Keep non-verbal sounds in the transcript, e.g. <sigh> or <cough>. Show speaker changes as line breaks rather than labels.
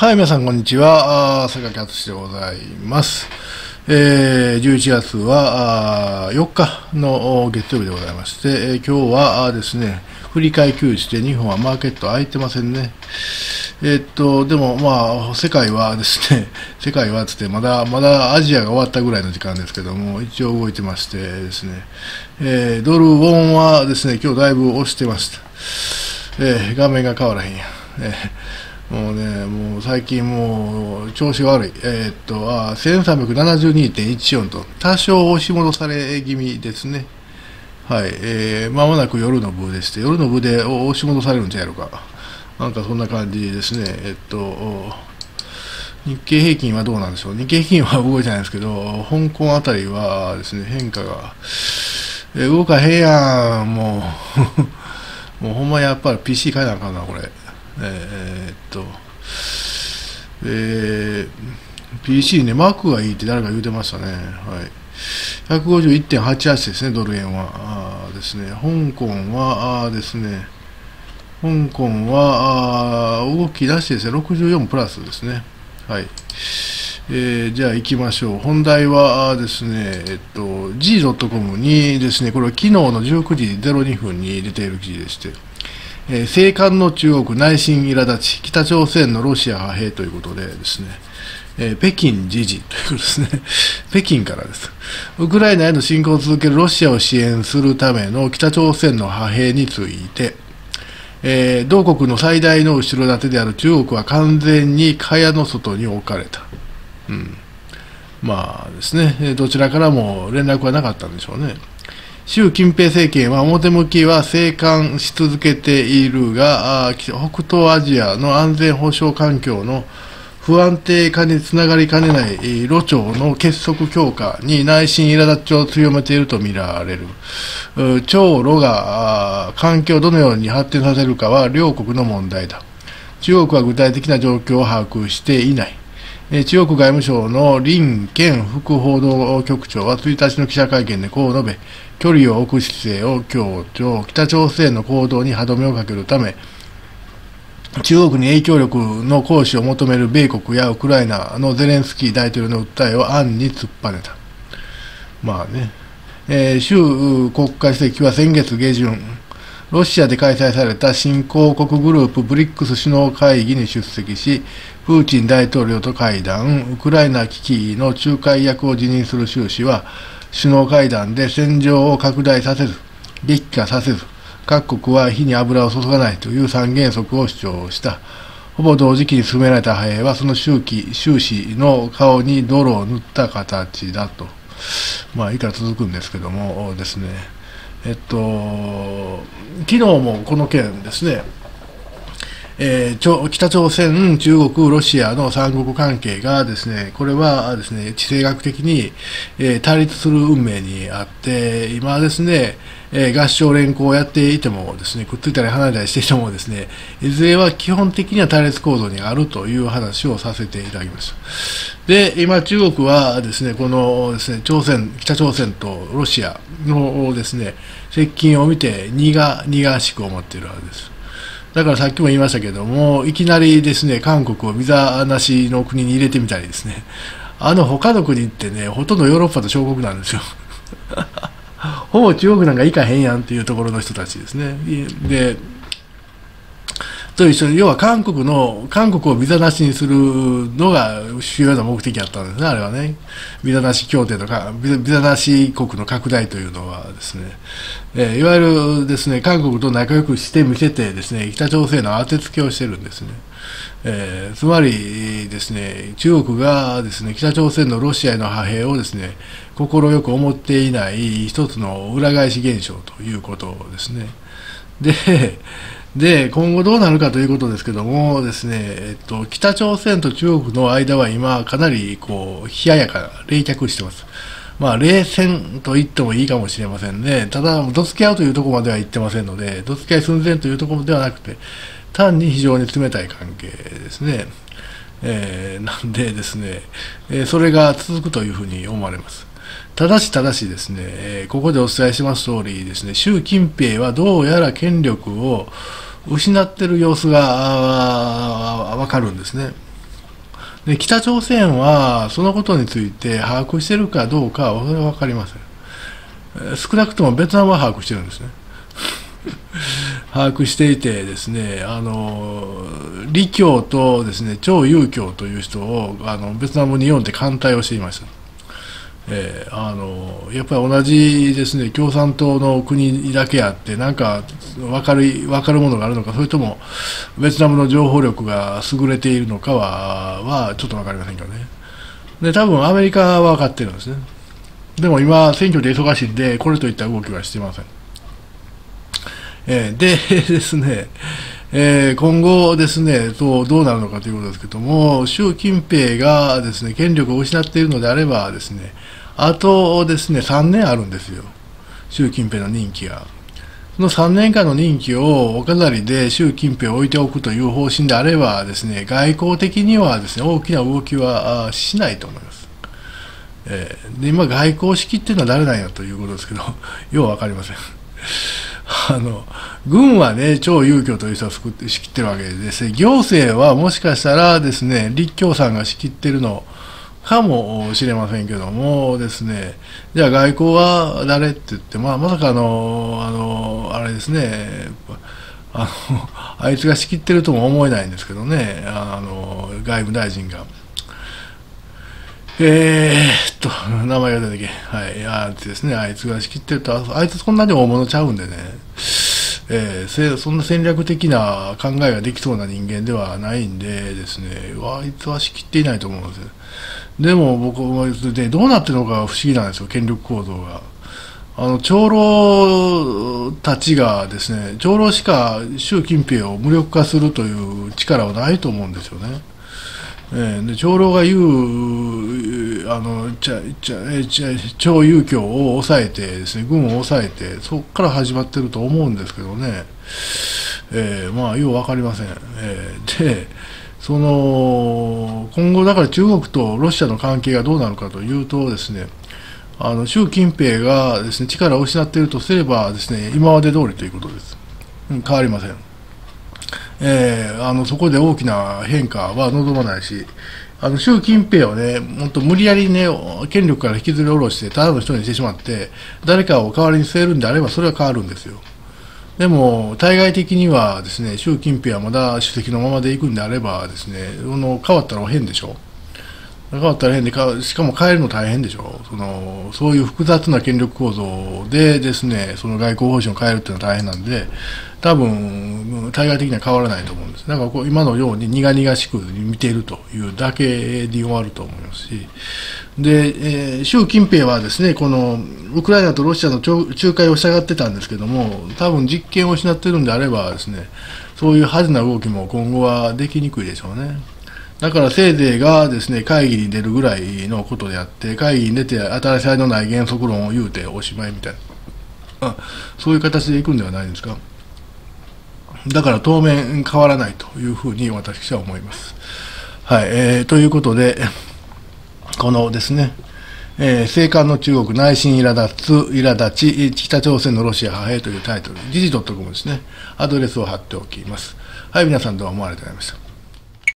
はい、皆さん、こんにちは。あー坂木敦でございます。えー、11月は4日の月曜日でございまして、えー今日はですね、振り替え休止で日本はマーケット開いてませんね。えーっと、でもまあ、世界は <laughs> ですね、世界はつって、まだ、まだアジアが終わったぐらいの時間ですけども、一応動いてましてですね、えードルウォンはですね、今日だいぶ押してました。えー画面が変わらへんや。えーもうね、もう最近もう調子悪い。えーっと、あ1372.14と、多少押し戻され気味ですね。はい、えー、間もなく夜の部でして、夜の部で押し戻されるんちゃうやろか。なんかそんな感じですね。えっと、日経平均はどうなんでしょう。日経平均は動いてないんですけど、香港あたりはですね、変化が、え動かへんやん、もう。<laughs> もうほんまやっぱり PC 変えなあかんな、これ。えーと、えー PC ね、マークがいいって誰か言うてましたね。はい。151.88ですね、ドル円は。あですね。香港は、あですね。香港は、あ動き出してですね、64プラスですね。はい。えーじゃあ行きましょう。本題はですね、えっと、G.com にですね、これは昨日の19時02分に出ている記事でして、えー、西韓の中国内心苛立ち、北朝鮮のロシア派兵ということでですね、えー北京時事ということですね、<laughs> 北京からです。ウクライナへの侵攻を続けるロシアを支援するための北朝鮮の派兵について、えー同国の最大の後ろ盾である中国は完全に蚊帳の外に置かれた。うん、まあですね、どちらからも連絡はなかったんでしょうね。習近平政権は表向きは静観し続けているが、北東アジアの安全保障環境の不安定化につながりかねないえー露鳥の結束強化に内心苛立ちを強めているとみられる。う長露が環境をどのように発展させるかは両国の問題だ。中国は具体的な状況を把握していない。中国外務省の林健副報道局長は1日の記者会見でこう述べ、距離を置く姿勢を強調、北朝鮮の行動に歯止めをかけるため、中国に影響力の行使を求める米国やウクライナのゼレンスキー大統領の訴えを暗に突っぱねた。まあね、えー習国家主席は先月下旬、ロシアで開催された新興国グループブリックス首脳会議に出席し、プーチン大統領と会談、ウクライナ危機の仲介役を辞任する習氏は、首脳会談で戦場を拡大させず、激化させず、各国は火に油を注がないという三原則を主張した。ほぼ同時期に進められた派兵は、その周期、習氏の顔に泥を塗った形だと。まあ、いいから続くんですけどもですね。えっと、昨日もこの件ですね、えー北朝鮮、中国、ロシアの三国関係がですね、これはですね、地政学的に、えー対立する運命にあって、今ですね、えー合唱連行をやっていてもですね、くっついたり離れたりしていてもですね、いずれは基本的には対立構造にあるという話をさせていただきました。で、今中国はですね、このですね、朝鮮、北朝鮮とロシアのですね、接近を見て、苦、苦しく思っているわけです。だからさっきも言いましたけども、いきなりですね、韓国をビザなしの国に入れてみたりですね、あの他の国ってね、ほとんどヨーロッパと小国なんですよ。ほぼ中国なんか行かへんやんっていうところの人たちですね。で、と一緒に、要は韓国の、韓国をビザなしにするのが主要な目的だったんですね、あれはね。ビザなし協定とか、ビザなし国の拡大というのはですね、えーいわゆるですね、韓国と仲良くしてみせてですね、北朝鮮の当てつけをしてるんですね。えーつまりですね、中国がですね、北朝鮮のロシアへの派兵をですね、快く思っていない一つの裏返し現象ということですね。で、で、今後どうなるかということですけどもですね、えっと、北朝鮮と中国の間は今かなりこう、冷ややか、冷却してます。まあ、冷戦と言ってもいいかもしれませんね。ただ、どつき合うというところまでは言ってませんので、どつき合い寸前というところではなくて、単に非常に冷たい関係ですね。えーなんでですね、えーそれが続くというふうに思われます。ただし、ただしですね、えここでお伝えします通りですね、習近平はどうやら権力を失ってる様子がわかるんですね。で北朝鮮はそのことについて把握してるかどうかは分かりません。少なくともベトナムは把握してるんですね。<laughs> 把握していてですね、あの李強とですね張友強という人をあのベトナムに呼んで艦隊をしていました。えー、あのやっぱり同じですね共産党の国だけあってなんか分かる分かるものがあるのかそれともベトナムの情報力が優れているのかははちょっと分かりませんけどね。で多分アメリカは分かってるんですね。でも今選挙で忙しいんでこれといった動きはしてません、えー、でですねえー、今後ですねどう、どうなるのかということですけども、習近平がですね権力を失っているのであればですね、あとですね、3年あるんですよ。習近平の任期が。その3年間の任期をお飾りで習近平を置いておくという方針であればですね、外交的にはですね、大きな動きはしないと思います。えー、で今、外交式っていうのは誰なんやということですけど、<laughs> よう分かりません。<laughs> あの軍はね、超有強という人が仕切ってるわけですね、行政はもしかしたらですね、立教さんが仕切ってるのかもしれませんけどもですね、じゃあ外交は誰って言って、まあ、まさかあの、あの、あれですね、あの、<laughs> あいつが仕切ってるとも思えないんですけどね、あの、外務大臣が。えー、っと、名前が出てけ。はい。あいつですね、あいつが仕切ってると、あいつそんなに大物ちゃうんでね、えー、そんな戦略的な考えができそうな人間ではないんでですね、あいつは仕切っていないと思うんですよ。でも僕はでどうなってるのか不思議なんですよ、権力構造が。あの長老たちがですね、長老しか習近平を無力化するという力はないと思うんですよね。えー、で長老が言うあのちゃちゃちゃ超有強を抑えてですね軍を抑えてそこから始まってると思うんですけどね、えー、まあよう分かりません。えー、でその今後、だから中国とロシアの関係がどうなるかというとですねあの習近平がですね力を失っているとすればですね今まで通りということです、うん、変わりません、えー、あのそこで大きな変化は望まないしあの習近平をね、本当無理やりね、権力から引きずり下ろして、ただの人にしてしまって、誰かを代わりに据えるんであれば、それは変わるんですよ。でも、対外的にはですね、習近平はまだ主席のままでいくんであればですね、の変わったら変でしょ。変わったら変で、しかも変えるの大変でしょ。そのそういう複雑な権力構造でですね、その外交方針を変えるっていうのは大変なんで、多分、対外的には変わらないと思うんです。だからこう今のように苦々しく見ているというだけに終わると思いますし、で、えー、習近平はですね、このウクライナとロシアの仲介を従ってたんですけども、多分実権を失ってるんであればですね、そういう派手な動きも今後はできにくいでしょうね。だからせいぜいがですね、会議に出るぐらいのことであって、会議に出て新しいのない原則論を言うておしまいみたいな、そういう形でいくんではないですか。だから当面変わらないというふうに私は思います。はい、えー、ということで、このですね、えー、生還の中国内心苛立つ、苛立ち、北朝鮮のロシア派兵というタイトル、時事 .com ですね、アドレスを貼っておきます。はい、皆さんどうもありがとうございました。